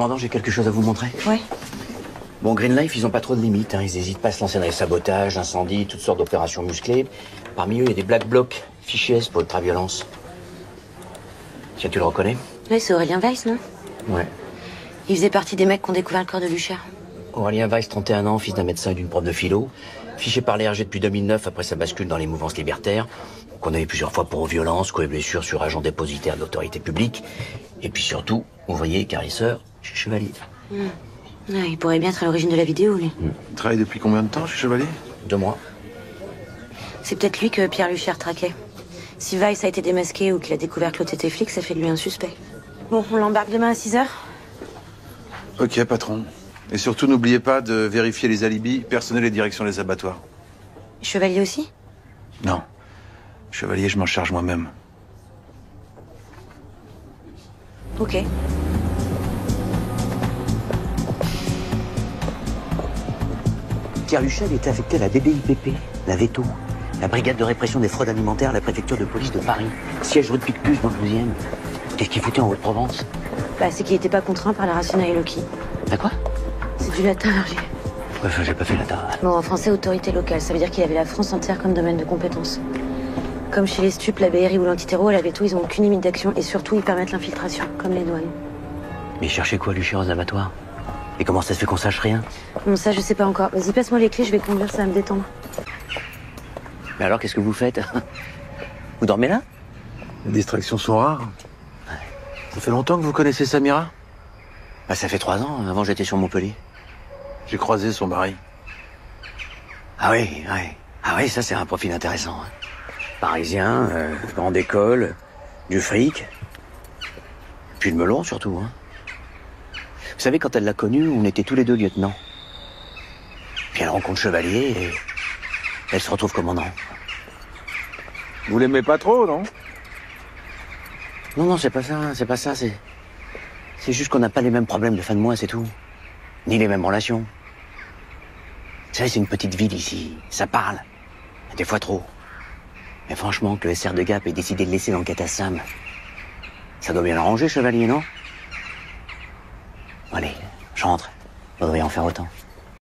Commandant, j'ai quelque chose à vous montrer. Ouais. Bon, Green Life, ils ont pas trop de limites. Hein. Ils hésitent pas à se lancer dans les sabotages, incendies, toutes sortes d'opérations musclées. Parmi eux, il y a des black blocs, fichiers S pour ultra-violence. Tiens, tu le reconnais? Ouais, c'est Aurélien Weiss, non? Ouais. Il faisait partie des mecs qui ont découvert le corps de Lucher. Aurélien Weiss, 31 ans, fils d'un médecin et d'une prof de philo. Fiché par l'ERG depuis 2009 après sa bascule dans les mouvances libertaires. Condamné plusieurs fois pour violences, coups et blessures sur agents dépositaires d'autorité publique. Et puis surtout, ouvrier carisseur chez Chevalier. Ouais, il pourrait bien être à l'origine de la vidéo, lui. Il travaille depuis combien de temps chez Chevalier? Deux mois. C'est peut-être lui que Pierre Lucher traquait. Si Weiss a été démasqué ou qu'il a découvert que l'autre était flic, ça fait de lui un suspect. Bon, on l'embarque demain à 6h Ok, patron. Et surtout, n'oubliez pas de vérifier les alibis personnels et direction des abattoirs. Chevalier aussi? Non. Chevalier, je m'en charge moi-même. Ok. Pierre Luchel était affecté à la BBIPP, la VETO, la brigade de répression des fraudes alimentaires à la préfecture de police de Paris, siège rue de Picpus dans le 12e. Qu'est-ce qu'il foutait en Haute-Provence? Bah, c'est qu'il était pas contraint par la rationale Loki. T'as quoi? C'est du latin, Hergé. Enfin, j'ai pas fait la tare. Bon, en français, autorité locale. Ça veut dire qu'il avait la France entière comme domaine de compétence. Comme chez les stupes, la BRI ou l'antiterro, la veto, ils ont aucune limite d'action et surtout, ils permettent l'infiltration, comme les douanes. Mais il cherchait quoi, Lucher, aux abattoirs? Et comment ça se fait qu'on sache rien Bon, ça, je sais pas encore. Vas-y, passe-moi les clés, je vais conduire, ça va me détendre. Mais alors, qu'est-ce que vous faites Vous dormez là Les distractions sont rares. Ça fait longtemps que vous connaissez Samira Bah, ça fait trois ans, avant j'étais sur Montpellier. J'ai croisé son mari. Ah oui, oui. Ah oui, ça c'est un profil intéressant. hein. Parisien, euh, grande école, du fric. Puis le melon surtout. Hein. Vous savez, quand elle l'a connu, on était tous les deux lieutenants. Puis elle rencontre Chevalier et elle se retrouve commandant. Vous l'aimez pas trop, non? Non, non, c'est pas ça, c'est pas ça, c'est... C'est juste qu'on n'a pas les mêmes problèmes de fin de mois, c'est tout. Ni les mêmes relations. Vous savez, c'est une petite ville ici, ça parle. Des fois trop. Mais franchement, que le SR de Gap ait décidé de laisser l'enquête à Sam, ça doit bien l'arranger, Chevalier, non? Allez, je rentre. Vous en faire autant.